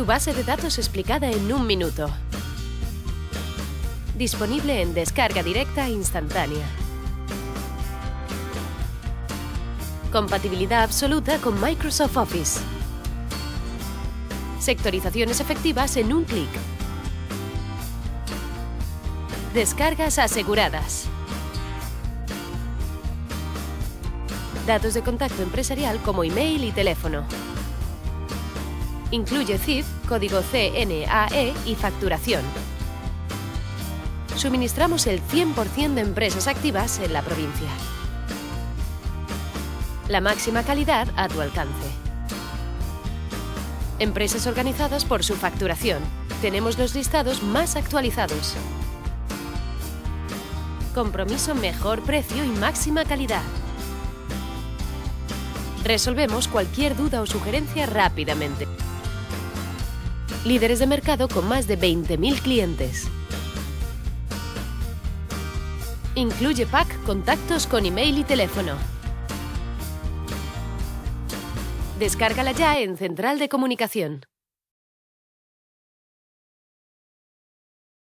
Tu base de datos explicada en un minuto. Disponible en descarga directa instantánea. Compatibilidad absoluta con Microsoft Office. Sectorizaciones efectivas en un clic. Descargas aseguradas. Datos de contacto empresarial como email y teléfono. Incluye CIF, código CNAE y facturación. Suministramos el 100% de empresas activas en la provincia. La máxima calidad a tu alcance. Empresas organizadas por su facturación. Tenemos los listados más actualizados. Compromiso mejor precio y máxima calidad. Resolvemos cualquier duda o sugerencia rápidamente. Líderes de mercado con más de 20.000 clientes. Incluye pack contactos con email y teléfono. Descárgala ya en Central de Comunicación.